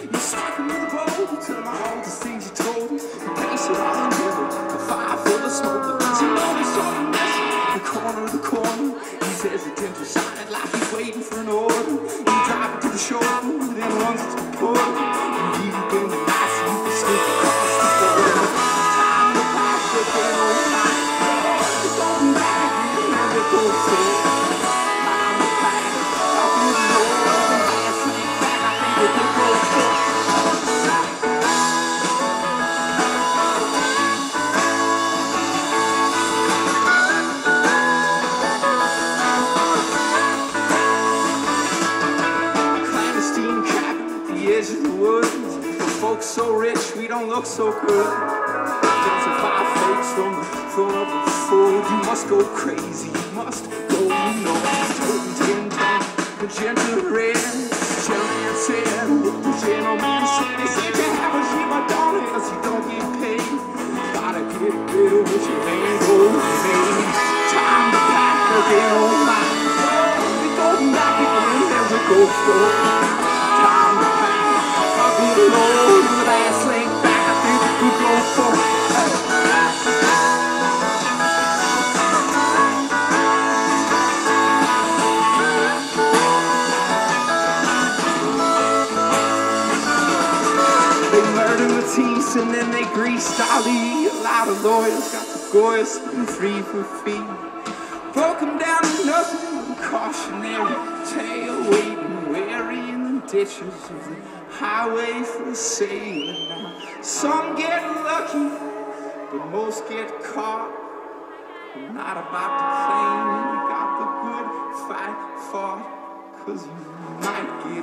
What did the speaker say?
You slacking with the road, telling my all the things you told me. The patient I endeavored, the fire for the smoke, the know it's all the message. The corner of the corner, he's hesitant to shine like he's waiting for an order. You drive it to the shore, then runs it to the port. You leave it in the last so you across the border. Time to pass the girl, my God, it's going back, you folks so rich, we don't look so good. There's a five folks from the of the Ford. You must go crazy, you must go, you know. Said, the gentleman said, he said, you have a else you don't get paid. Gotta get. Time to pack again, oh my. And we Matisse and then they greased Ali. A lot of lawyers got the Goyas and free for fee. Broke them down to nothing, cautionary tale, waiting weary in the ditches of the highway for sailing. Now, some get lucky, but most get caught. I'm not about to claim you got the good fight fought, cause you might get